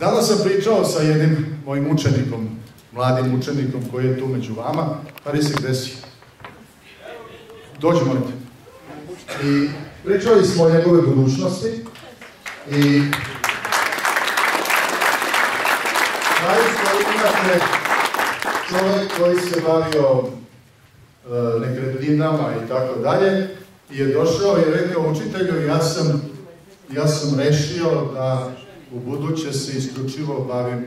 Danas sam pričao sa jednim mojim učenikom, mladim učenikom koji je tu među vama. Parise, gde si? Dođi, molim te. I pričali smo o njegove budućnosti i zaista imate čovjek koji se bavio e, nekretninama i tako dalje i je došao i rekao učitelju ja sam, ja sam rešio da u buduće se isključivo bavim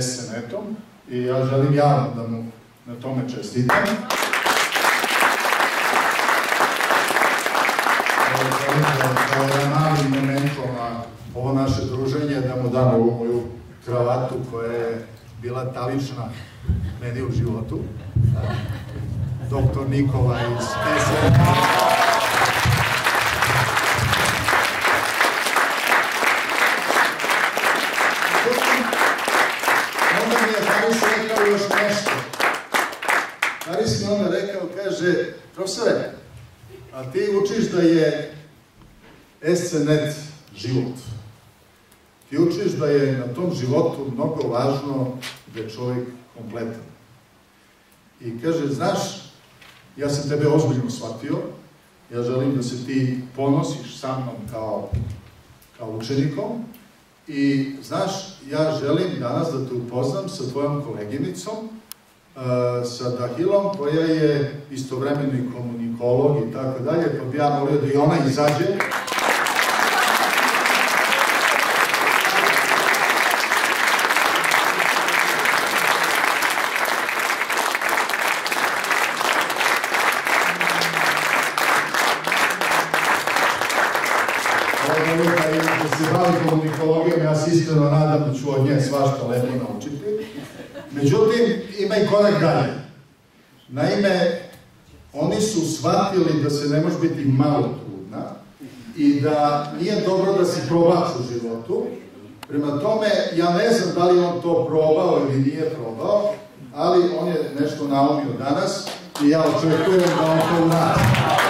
SNET-om i ja želim javno da mu na tome čestitam. Da kao jedan mali memento na ovo naše druženje da mu dam ovu moju kravatu koja je bila talična meni u životu. Doktor Nikola iz SNET. Haris mi onda rekao, kaže, profesore, a ti učiš da je SCNet život. Ti učiš da je na tom životu mnogo važno da je čovjek kompletan. I kaže, znaš, ja sam tebe ozbiljno shvatio, ja želim da se ti ponosiš sa mnom kao, kao učenikom, I, znaš, ja želim danas da te upoznam sa tvojom koleginicom, sa Dahilom, koja je istovremeno i komunikolog i tako dalje, pa bi ja molio da i ona izađe. da se bavi komunikologijom, ja se iskreno nadam da ću od nje svašta lepo naučiti. Međutim, ima i korak dalje. Naime, oni su shvatili da se ne može biti malo trudna i da nije dobro da se probaš u životu. Prema tome, ja ne znam da li on to probao ili nije probao, ali on je nešto naumio danas i ja očekujem da on to uradi.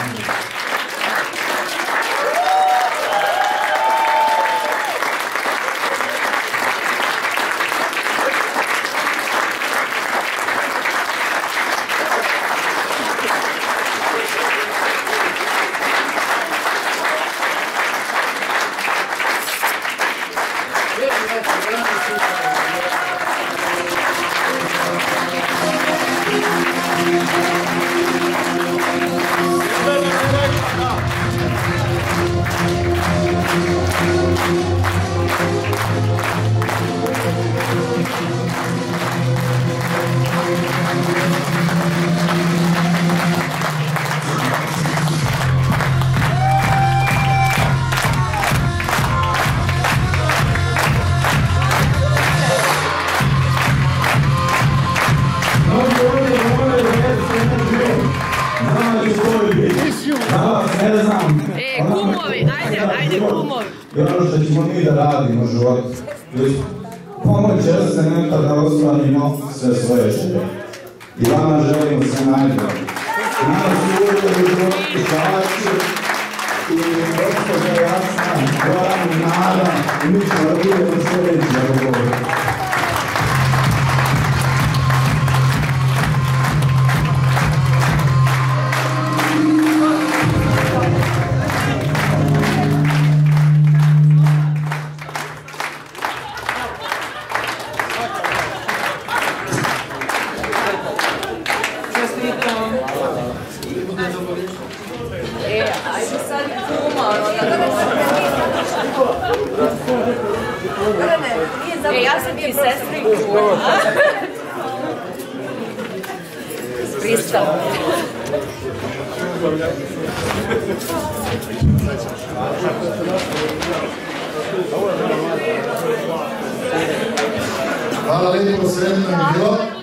Kumovi, ajde, ajde, kumovi. I ono što ćemo mi da radimo u životu. Pomoć se neka da ostvarimo sve svoje želje. I vama želimo sve najbolje. Nama su uvijek u životu čači i gospođa Jasna, Goran i Nada i mi ćemo da budemo sljedeći razgovor. E, sad i kuma, da E, ja sam ti sestra i kuma. Pristao. Hvala lepo, sretno mi bilo.